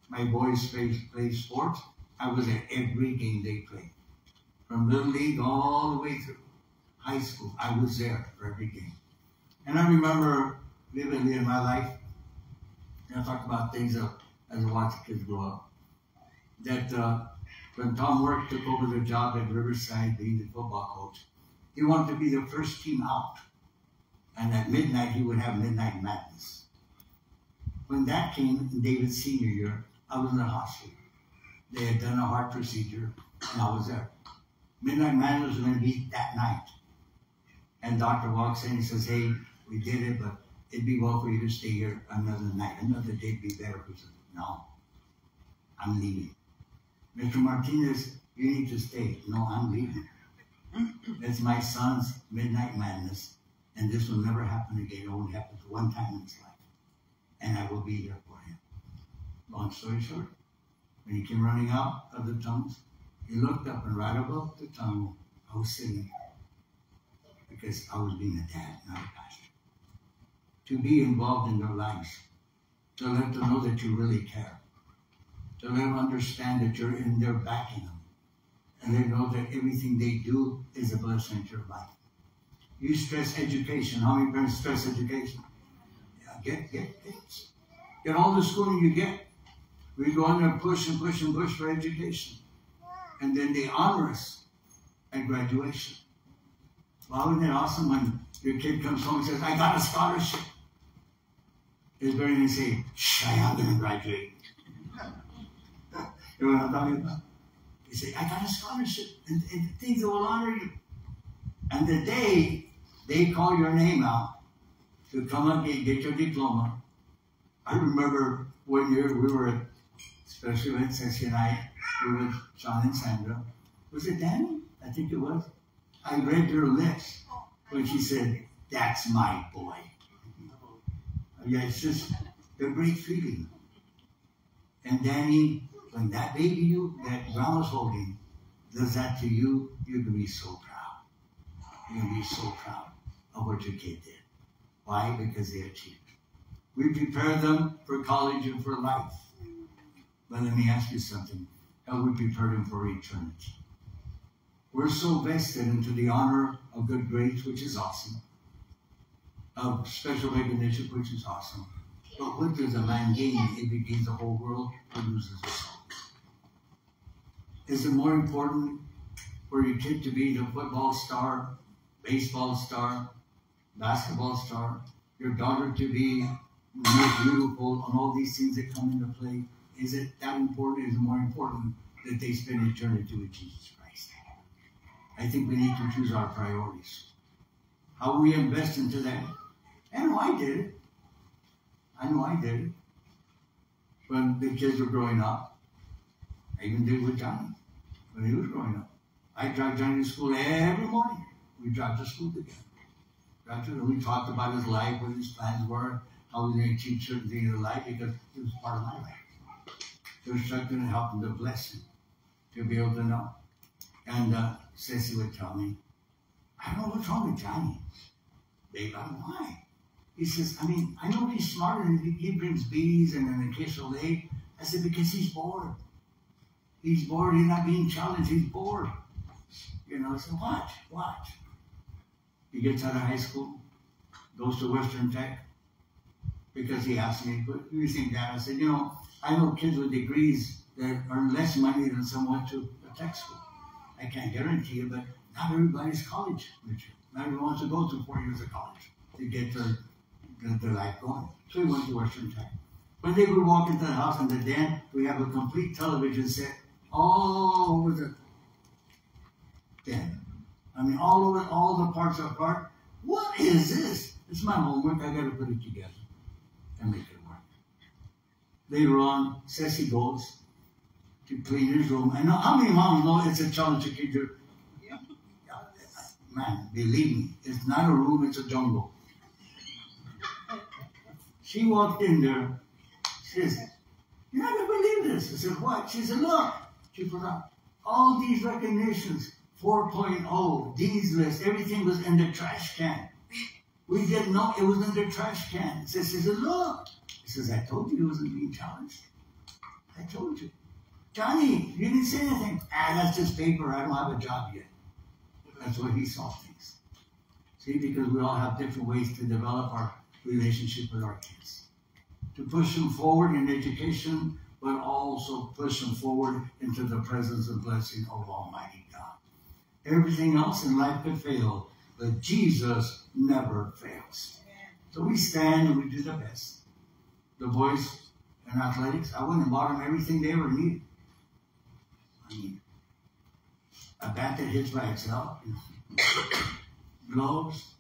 My boys play, play sports. I was at every game they played. From little league all the way through high school, I was there for every game. And I remember vividly in my life I talk about things uh, as I watch the kids grow up. That uh, when Tom Work took over the job at Riverside, being the football coach, he wanted to be the first team out. And at midnight, he would have midnight madness. When that came in David's senior year, I was in the hospital. They had done a heart procedure, and I was there. Midnight madness was going to be that night. And doctor walks in, he says, hey, we did it, but it'd be well for you to stay here another night. Another day'd be better. He said, no, I'm leaving. Mr. Martinez, you need to stay. No, I'm leaving. It's my son's midnight madness, and this will never happen again. It only happens one time in his life. And I will be here for him. Long story short, when he came running out of the tongues, he looked up and right above the tongue, I was sitting because I was being a dad, not a pastor to be involved in their lives, to let them know that you really care, to let them understand that you're in there backing them, and they know that everything they do is a blessing to your life. You stress education. How many parents stress education? Yeah, get, get, get. Get all the schooling you get. We go in there and push and push and push for education. And then they honor us at graduation. Well, isn't it awesome when your kid comes home and says, I got a scholarship? Is going to say, Shh, I am going to graduate. you know what I'm talking about? You say, I got a scholarship and, and things will honor you. And the day they call your name out to come up and get your diploma, I remember one year we were special event session and I we were Sean and Sandra. Was it Danny? I think it was. I read her lips when she said, That's my boy. Yeah, it's just a great feeling. And Danny, when that baby you that grandma's holding does that to you, you're gonna be so proud. You're gonna be so proud of what your kid did. Why? Because they achieved. We prepare them for college and for life. But let me ask you something. How we prepare them for eternity? We're so vested into the honor of good grades, which is awesome, of special recognition, which is awesome. But what does a man gain if he gains the whole world or loses his soul? Is it more important for your kid to be the football star, baseball star, basketball star, your daughter to be more beautiful, and all these things that come into play? Is it that important? Is it more important that they spend eternity with Jesus Christ? I think we need to choose our priorities. How we invest into that. I know I did. I know I did. When the kids were growing up. I even did with Johnny when he was growing up. I drive Johnny to school every morning. We drive to school together. We talked about his life, what his plans were, how he was going to achieve certain things in life because it was part of my life. To instruct him and help him to bless him, to be able to know. And uh, would tell me, I don't know what's wrong with Johnny. Babe, I don't know why. He says, I mean, I know he's smart and he, brings bees and an occasional egg. I said, because he's bored. He's bored. He's not being challenged. He's bored. You know, so watch, watch. He gets out of high school, goes to Western Tech, because he asked me, what do you think, Dad? I said, you know, I know kids with degrees that earn less money than someone to a tech school. I can't guarantee you, but not everybody's college, Richard. Not everyone wants to go to four years of college to get their, their life going. So he went to Western Tech. One day we walk into the house and the den, we have a complete television set all over the den. I mean, all over, all the parts apart. What is this? It's my homework. I got to put it together and make it work. Later on, Ceci goes to clean his room. I know how many moms know it's a challenge to keep your man, believe me, it's not a room, it's a jungle. She walked in there, she says, You're not gonna believe this. I said, What? She said, Look, she up all these recognitions, 4.0, these lists, everything was in the trash can. We didn't know it was in the trash can. So she said, Look. He says, I told you he wasn't being challenged. I told you. Johnny, you didn't say anything. Ah, that's just paper. I don't have a job yet. That's why he saw things. See, because we all have different ways to develop our relationship with our kids. To push them forward in education, but also push them forward into the presence and blessing of Almighty God. Everything else in life could fail, but Jesus never fails. So we stand and we do the best. The boys in athletics, I went and bought them everything they ever needed. I mean, a bat that hits by itself, <coughs> gloves,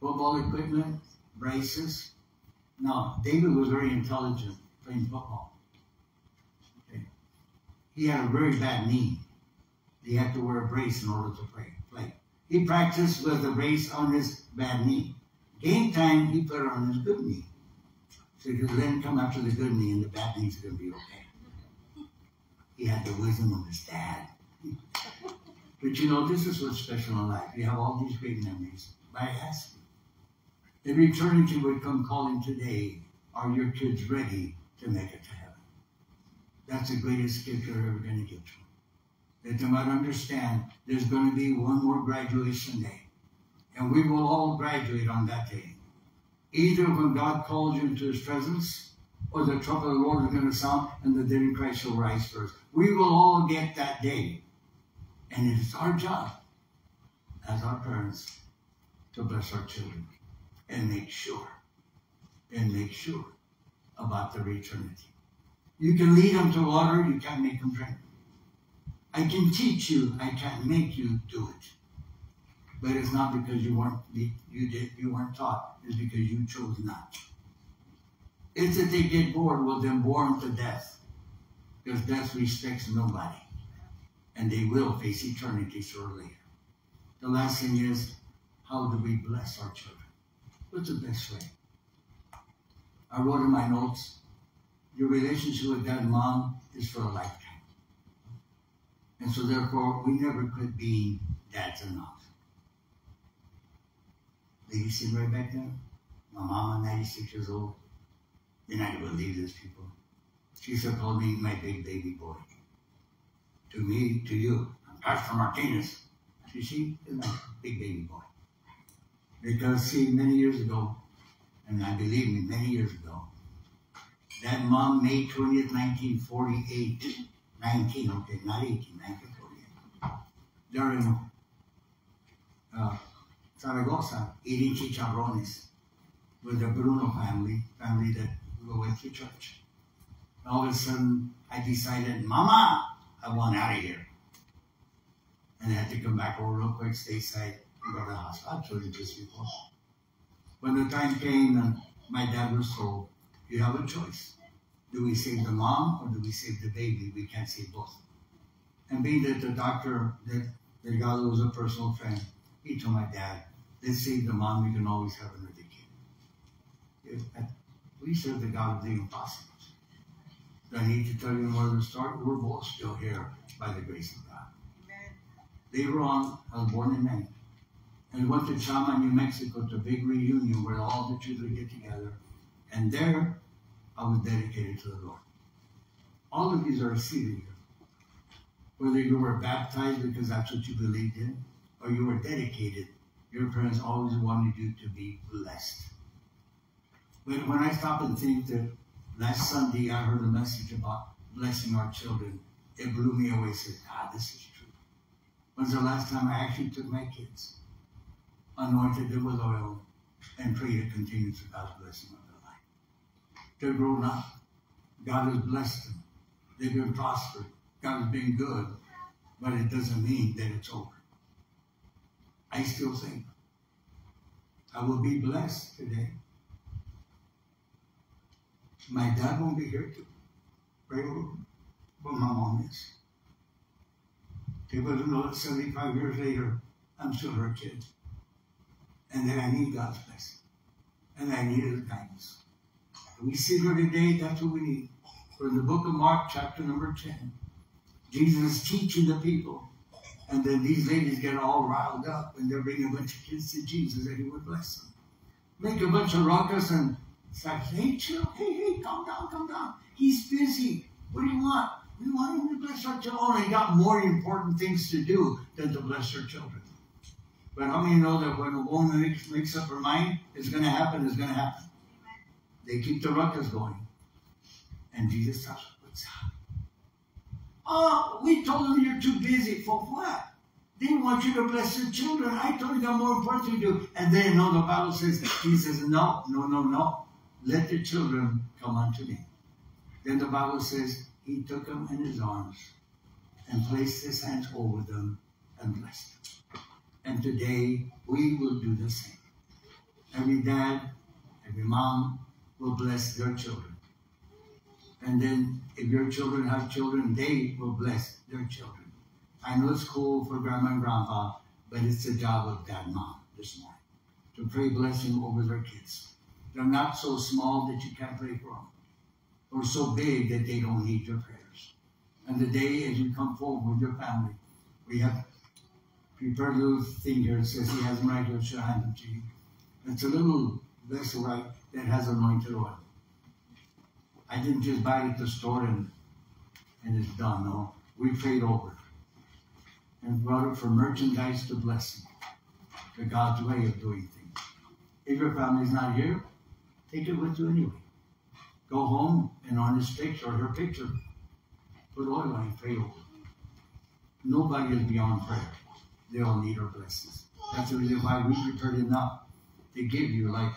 football equipment, braces. No, David was very intelligent playing football. Okay. He had a very bad knee. He had to wear a brace in order to play. play. He practiced with a brace on his bad knee. Game time, he put it on his good knee. So he could then come after the good knee and the bad knee's going to be okay. He had the wisdom of his dad. <laughs> But you know, this is what's special in life. You have all these great memories by asking. If eternity would come calling today, are your kids ready to make it to heaven? That's the greatest gift you're ever going to get to them. That they might understand there's going to be one more graduation day. And we will all graduate on that day. Either when God calls you into his presence, or the trumpet of the Lord is going to sound, and the dead in Christ shall rise first. We will all get that day. And it is our job as our parents to bless our children and make sure, and make sure about their eternity. You can lead them to water, you can't make them drink. I can teach you, I can't make you do it. But it's not because you weren't you did you weren't taught, it's because you chose not. It's that they get bored, well then bore them to death. Because death respects nobody and they will face eternity sooner or later. The last thing is, how do we bless our children? What's the best way? I wrote in my notes, your relationship with dad and mom is for a lifetime. And so therefore, we never could be dads and moms. Lady sitting right back there, my mom, 96 years old, You're not going to believe this, people. Jesus called me my big baby boy. To me, to you, I'm Pastor Martinez. You see, my big baby boy. Because, see, many years ago, and I believe me, many years ago, that mom, May 20th, 1948, 19, okay, not 18, 1948, during uh, Zaragoza, eating chicharrones with the Bruno family, family that we went to church. All of a sudden, I decided, Mama, I want out of here. And I had to come back over real quick, stateside, and go to the hospital. I've told you this before. When the time came and my dad was told, you have a choice. Do we save the mom or do we save the baby? We can't save both. And being that the doctor, that Delgado was a personal friend, he told my dad, let's save the mom, we can always have another kid. If, we serve the God of the impossible. Do I need to tell you where to start? We're both still here by the grace of God. Amen. Later on, I was born in May. We went to Chama, New Mexico to a big reunion where all the children get together. And there, I was dedicated to the Lord. All of these are seated here. Whether you were baptized because that's what you believed in, or you were dedicated, your parents always wanted you to be blessed. But when I stop and think that last Sunday I heard a message about blessing our children, it blew me away. I said, God, this is true. When's the last time I actually took my kids, anointed them with oil, and prayed to continue to God's blessing on their life? They're grown up. God has blessed them. They've been prospered. God has been good. But it doesn't mean that it's over. I still think I will be blessed today. My dad won't be here to pray for my mom is. People don't know that 75 years later, I'm still her kid. And then I need God's blessing. And I need His guidance. We sit here today, that's what we need. From the book of Mark, chapter number 10. Jesus is teaching the people and then these ladies get all riled up and they're bringing a bunch of kids to Jesus and he would bless them. Make a bunch of ruckus and it's like, hey, chill, hey, hey, calm down, calm down. He's busy. What do you want? We want him to bless our children. Oh, he got more important things to do than to bless our children. But how many know that when a woman makes, makes up her mind, it's going to happen, it's going to happen. They keep the ruckus going. And Jesus tells what's up? Oh, we told them you're too busy. For what? They want you to bless their children. I told you got more important to do. And then, no, the Bible says, He says, no, no, no, no. Let the children come unto me. Then the Bible says, He took them in His arms and placed His hands over them and blessed them. And today, we will do the same. Every dad, every mom will bless their children. And then if your children have children, they will bless their children. I know it's cool for grandma and grandpa, but it's the job of dad mom this morning to pray blessing over their kids. They're not so small that you can't pray for them, or so big that they don't need your prayers. And the day as you come forward with your family, we have thing here. It says he has right here, should hand to you. It's a little vessel right that has anointed oil. I didn't just buy it at the store and, and it's done. No, we prayed over and brought it from merchandise to blessing, to God's way of doing things. If your family's not here, take it with you anyway. Go home and on his picture or her picture, put oil on it, pray over Nobody is beyond prayer. They all need our blessings. That's the reason why we prepared enough to give you, like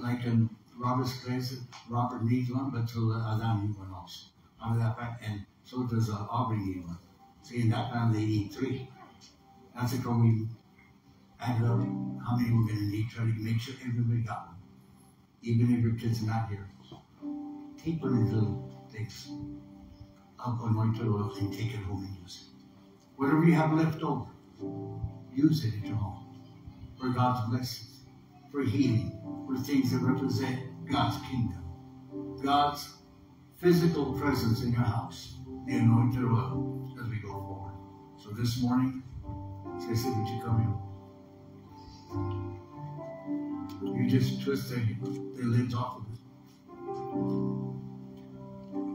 like an Robert's place, Robert needs one, but so Adam needs one also. That fact, and so does uh, Aubrey need one. See, in that family, they need three. That's it, we add up how many we're going to need, try to make sure everybody got one. Even if your kids are not here. Take one of these little things of anointed oil and take it home and use it. Whatever you have left over, use it at your home for God's blessings, for healing, for things that represent God's kingdom, God's physical presence in your house, the anointed oil as we go forward. So this morning, Stacy, would you come here? You just twist the, the lids off of it.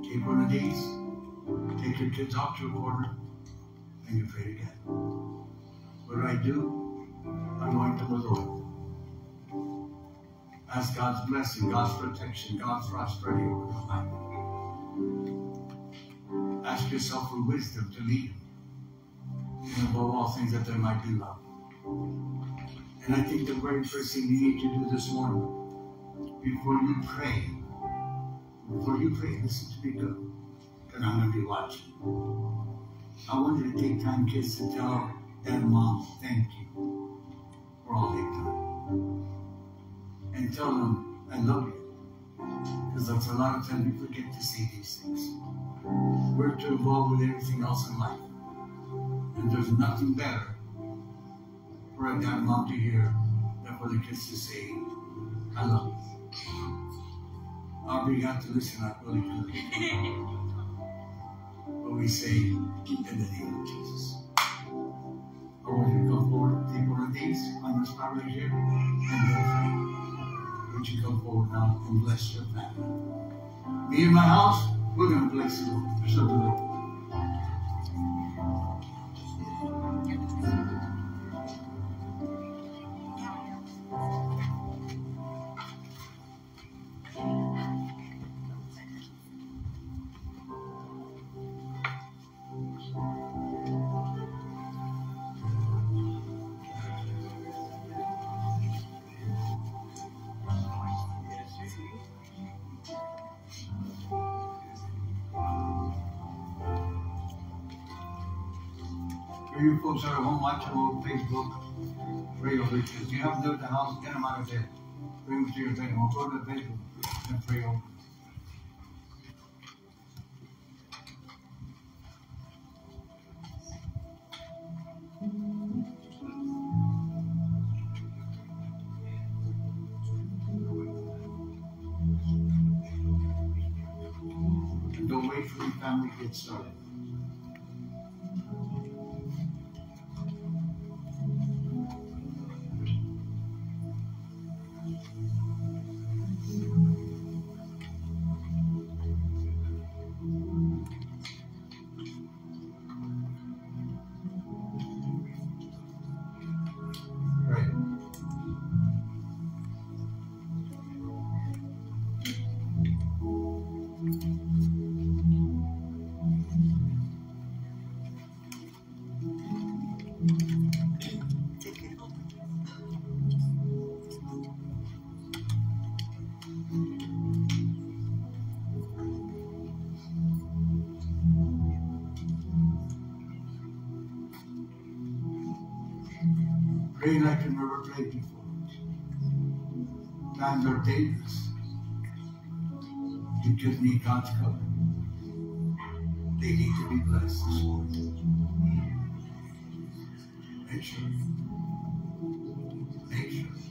Take one of these, take your kids off to a corner, and you pray together. What do I do? Anoint them with oil. Ask God's blessing, God's protection, God's prosperity over their life. Ask yourself for wisdom to lead them. And above all things, that there might be love. And I think the very first thing you need to do this morning, before you pray, before you pray, listen to me good, because I'm going to be watching. I want you to take time, kids, to tell and mom, thank you for all they've done. And tell them, I love you. Because that's a lot of times we forget to say these things. We're too involved with everything else in life. And there's nothing better for a dad mom to hear than for the kids to say, I love you. Aubrey got to listen up really good. <laughs> but we say, in the name of Jesus. You come forward, take one of these on the spot here, and your family. Would you come forward now and bless your family? Me and my house, we're going to bless the Lord. Serve the If you haven't left the house, get them out of bed. Bring to bedroom. Or go to the bedroom and pray over don't wait for your family to get started. God's cover. They need to be blessed this morning. Make sure. Make sure.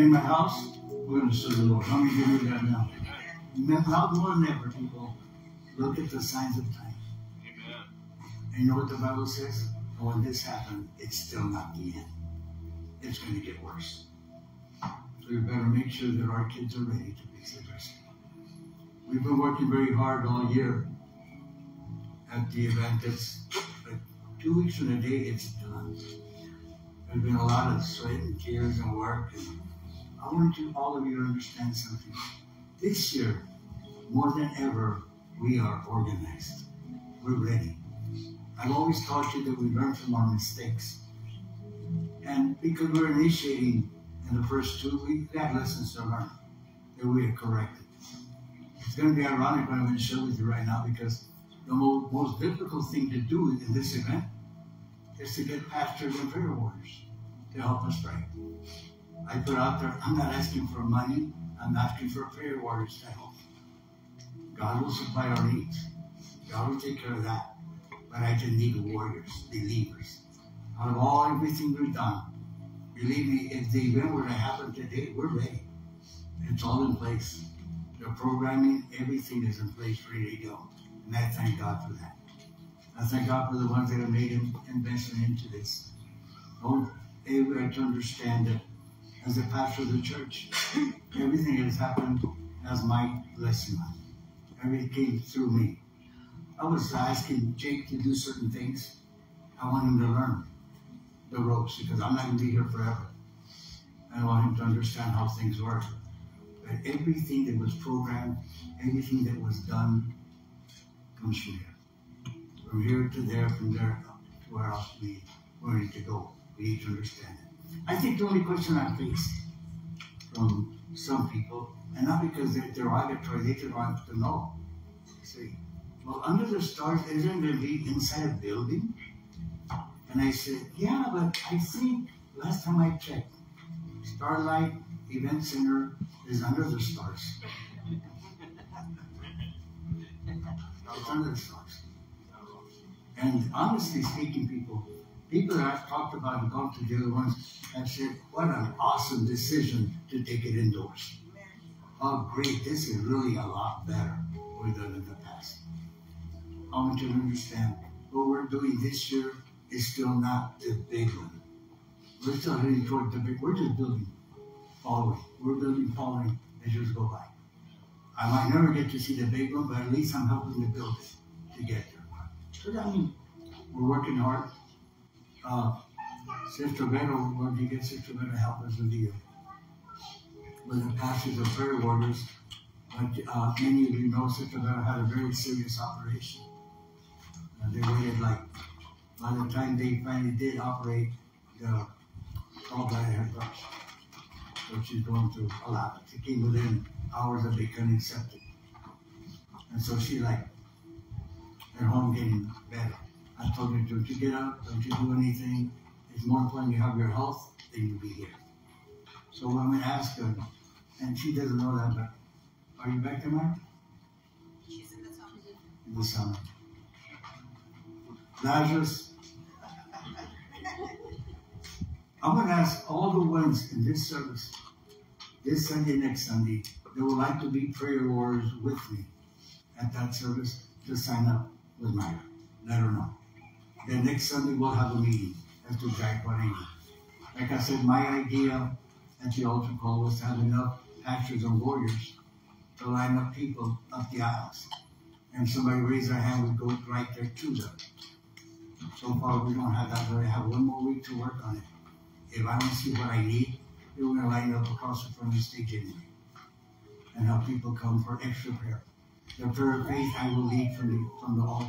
In the house, we're going to serve the Lord. How many of you that now? Now more than ever, people, look at the signs of time. Amen. And you know what the Bible says? When this happened, it's still not the end. It's going to get worse. So we better make sure that our kids are ready to face the. We've been working very hard all year at the event. It's like two weeks from the day it's done. There's been a lot of sweat and tears and work and I want you, all of you to understand something. This year, more than ever, we are organized. We're ready. I've always taught you that we learn from our mistakes. And because we're initiating in the first two, we got lessons to learn that we have corrected. It's going to be ironic what I'm going to share with you right now because the most, most difficult thing to do in this event is to get pastors and prayer warriors to help us pray. I put out there, I'm not asking for money, I'm asking for prayer warriors to help. God will supply our needs. God will take care of that. But I just need warriors, believers. Out of all everything we've done, believe me, if the event were to happen today, we're ready. It's all in place. The programming, everything is in place, ready to go. And I thank God for that. I thank God for the ones that have made an investment into this. Have to understand that as a pastor of the church. Everything that has happened as my blessing. Everything came through me. I was asking Jake to do certain things. I want him to learn the ropes because I'm not going to be here forever. I want him to understand how things work. But everything that was programmed, everything that was done, comes from here. From here to there, from there to where else we, we need to go. We need to understand. I think the only question I face from some people, and not because they're derogatory, they just want to know. Say, well, under the stars, isn't there be inside a building? And I said, yeah, but I think last time I checked, Starlight Event Center is under the stars. It's under the stars. And honestly speaking, people, people that I've talked about and gone to the other ones have said, what an awesome decision to take it indoors. Oh, great, this is really a lot better than in the past. I want you to understand what we're doing this year is still not the big one. We're still heading toward the big, we're just building, following. We're building, following as years go by. I might never get to see the big one, but at least I'm helping to build it to get there. So I mean, we're working hard. Uh, Sister Vero, when you get Sister Vero help us with the, with the pastors and prayer warriors, but uh, many of you know Sister Vero had a very serious operation. Uh, they waited like, by the time they finally did operate, the gallbladder had burst. So she's going through a lot. She came within hours of becoming septic. And so she like, at home getting better. I told her, don't you get up, don't you do anything. It's more important you have your health than you be here. So I'm going to ask her, and she doesn't know that, but are you back there, Mark? She's in the song. In the summer. Lazarus, I'm going to ask all the ones in this service, this Sunday, next Sunday, that would like to be prayer warriors with me at that service to sign up with Myra. Let her know. Then next Sunday we'll have a meeting as to exactly what I. Like I said, my idea at the altar call was to have enough pastors and warriors to line up people up the aisles. And somebody raised their hand, we go right there to them. So far, we don't have that, but I have one more week to work on it. If I don't see what I need, we're going to line up across the front of the stage anyway and have people come for extra prayer. The prayer of faith I will lead from the, from the altar.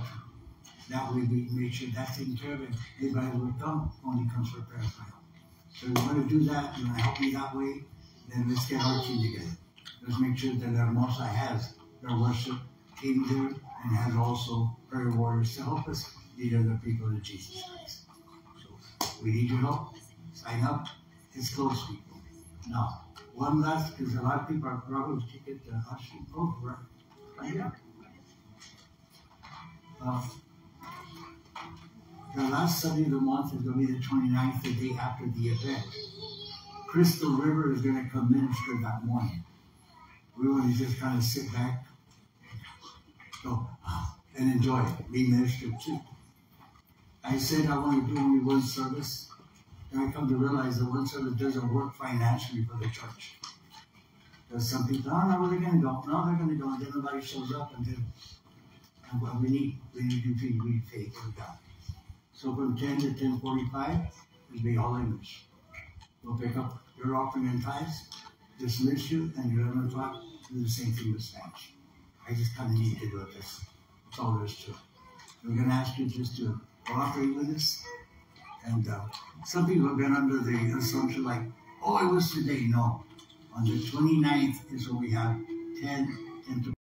That way we make sure that's taken care of. And anybody will come only comes for a prayer well. So you want to do that, you want to help me that way, then let's get our team together. Let's make sure that Hermosa has their worship team there and has also prayer warriors to help us lead other people to Jesus Christ. So we need your help. Sign up. It's close, people. Now, one last, because a lot of people are probably to the ushering over right here. Uh, the last Sunday of the month is going to be the 29th, the day after the event. Crystal River is going to come minister that morning. We want to just kind of sit back so, ah, and enjoy it, be ministered too. I said I want to do only one service, and I come to realize that one service doesn't work financially for the church. There's some people, oh, no, where they going to go? No, they're going to go, and then nobody shows up, and then and what we need, we need to be, we faith in God. So from 10 to 10.45, it'll be all English. We'll pick up your offering and tithes, dismiss you, and 11 o'clock, do the same thing with Spanish. I just kind of need to do it. That's, that's all there is to it. We're going to ask you just to cooperate with us. And uh, some people have been under the assumption like, oh, it was today. No. On the 29th is when we have 10 and